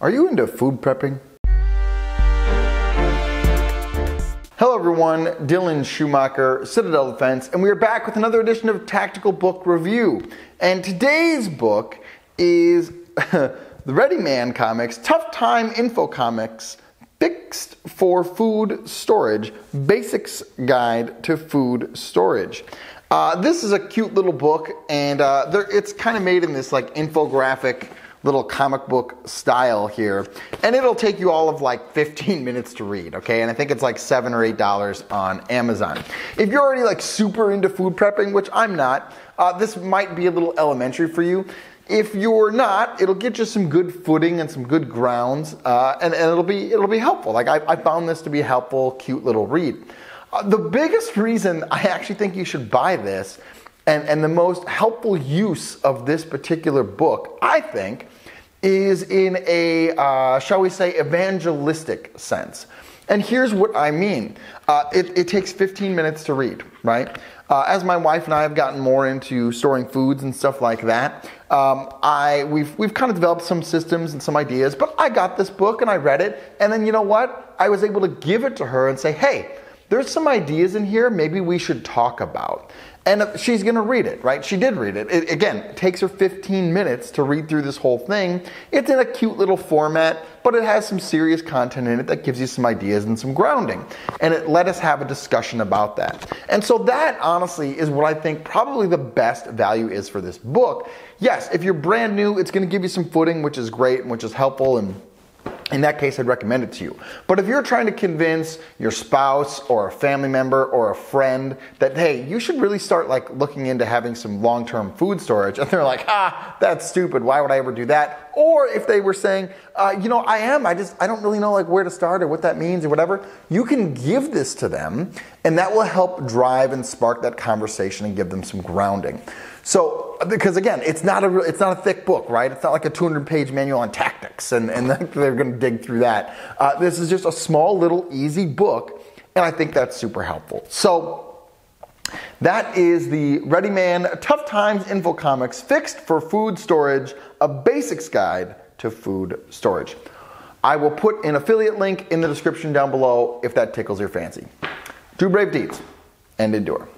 Are you into food prepping? Hello everyone, Dylan Schumacher, Citadel Defense, and we are back with another edition of Tactical Book Review. And today's book is the Ready Man Comics Tough Time Info Comics Fixed for Food Storage Basics Guide to Food Storage. Uh, this is a cute little book, and uh, it's kind of made in this like infographic little comic book style here. And it'll take you all of like 15 minutes to read, okay? And I think it's like seven or eight dollars on Amazon. If you're already like super into food prepping, which I'm not, uh, this might be a little elementary for you. If you're not, it'll get you some good footing and some good grounds, uh, and, and, it'll be it'll be helpful. Like I, I found this to be a helpful, cute little read. Uh, the biggest reason I actually think you should buy this and, and the most helpful use of this particular book, I think, is in a, uh, shall we say, evangelistic sense. And here's what I mean uh, it, it, takes 15 minutes to read, right? Uh, as my wife and I have gotten more into storing foods and stuff like that, um, I we've we've kind of developed some systems and some ideas. But I got this book and I read it, and then you know what? I was able to give it to her and say, "Hey, there's some ideas in here maybe we should talk about. And uh, she's going to read it, right? She did read it. it. Again, it takes her 15 minutes to read through this whole thing. It's in a cute little format, but it has some serious content in it that gives you some ideas and some grounding. And it let us have a discussion about that. And so that honestly is what I think probably the best value is for this book. Yes, if you're brand new, it's going to give you some footing, which is great and which is helpful and in that case, I'd recommend it to you. But if you're trying to convince your spouse or a family member or a friend that, hey, you should really start like looking into having some long-term food storage, and they're like, ah, that's stupid. Why would I ever do that? Or if they were saying, uh, you know, I am, I just, I don't really know like where to start or what that means or whatever, you can give this to them, and that will help drive and spark that conversation and give them some grounding. So, because again, it's not a it's not a thick book, right? It's not like a 200 page manual on and, and they're going to dig through that. Uh, this is just a small, little, easy book, and I think that's super helpful. So, that is the Ready Man Tough Times Info Comics Fixed for Food Storage, a basics guide to food storage. I will put an affiliate link in the description down below if that tickles your fancy. Do brave deeds and endure.